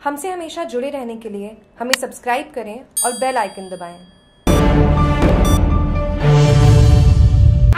हमसे हमेशा जुड़े रहने के लिए हमें सब्सक्राइब करें और बेल आइकन दबाएँ।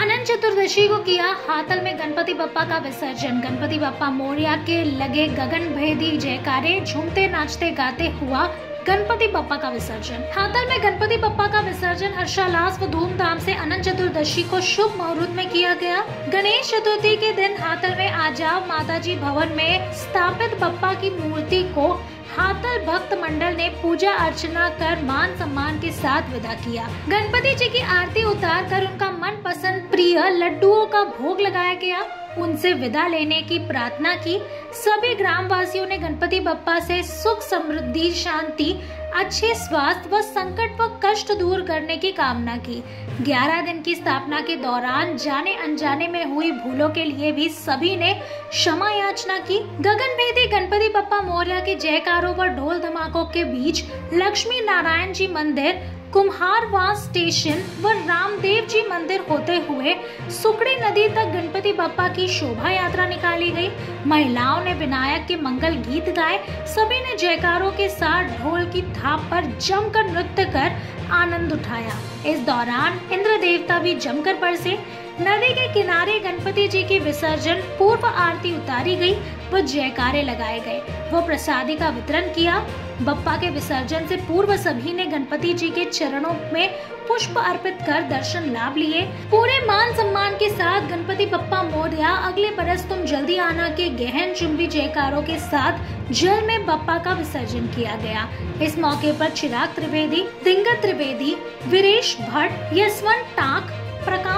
अनंत चतुर्दशी को किया हाथल में गणपति बप्पा का विसर्जन गणपति बप्पा मोरिया के लगे गगन भेदी जयकारे, झूमते नाचते गाते हुआ गणपति बप्पा का विसर्जन। हातल में गणपति बप्पा का विसर्जन हर्षालास व धूमधाम से अनंत चतुर्दशी को शुभ मुहूर्त में किया गया। गणेश चतुर्थी के दिन हाथल में आजाव माताजी भवन में स्थापित बप्पा की मूर्ति को हाथल भक्त मंडल ने पूजा अर्चना कर मान सम्मान के साथ विदा किया। गणपति जी की आरती उतार कर उनका मन पसंद प्रिय लड्डुओं का भोग लगाया गया। उनसे विदा लेने की प्रार्थना की। सभी ग्रामवासियों ने गणपति बप्पा से सुख समृद्धि, शांति, अच्छे स्वास्थ्य व संकट व कष्ट दूर करने की कामना की। 11 दिन की स्थापना के दौरान जाने अनजाने में हुई भूलों के लिए भी सभी ने क्षमा याचना की। गगन भेदी, गणपति बप्पा मौर्य के जयकारों व ढोल धमाकों के बीच लक्ष्मी नारायण जी मंदिर कुम्हारवास स्टेशन व रामदेव जी मंदिर होते हुए सुकड़ी नदी तक गणपति बप्पा की शोभा यात्रा निकाली गई। महिलाओं ने विनायक के मंगल गीत गाए। सभी ने जयकारों के साथ ढोल की थाप पर जमकर नृत्य कर आनंद उठाया। इस दौरान इंद्र देवता भी जमकर बरसे। नदी के किनारे गणपति जी की विसर्जन पूर्व आरती उतारी गई व जयकारे लगाए गए। वो प्रसादी का वितरण किया। बप्पा के विसर्जन से पूर्व सभी ने गणपति जी के चरणों में पुष्प अर्पित कर दर्शन लाभ लिए। पूरे मान सम्मान के साथ गणपति बप्पा मोरिया, अगले बरस तुम जल्दी आना के गहन चुंबी जयकारों के साथ जल में बप्पा का विसर्जन किया गया। इस मौके पर चिराग त्रिवेदी, दिंगत त्रिवेदी, वीरेश भट्ट, यशवंत टाक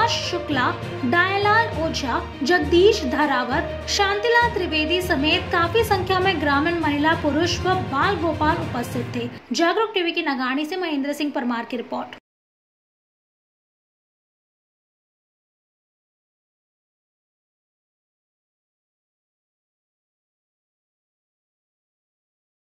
प्रकाश शुक्ला डायलाल ओझा, जगदीश धरावर शांतिलाल त्रिवेदी समेत काफ़ी संख्या में ग्रामीण महिला, पुरुष व बाल गोपाल उपस्थित थे। जागरूक टीवी की नगाड़ी से महेंद्र सिंह परमार की रिपोर्ट।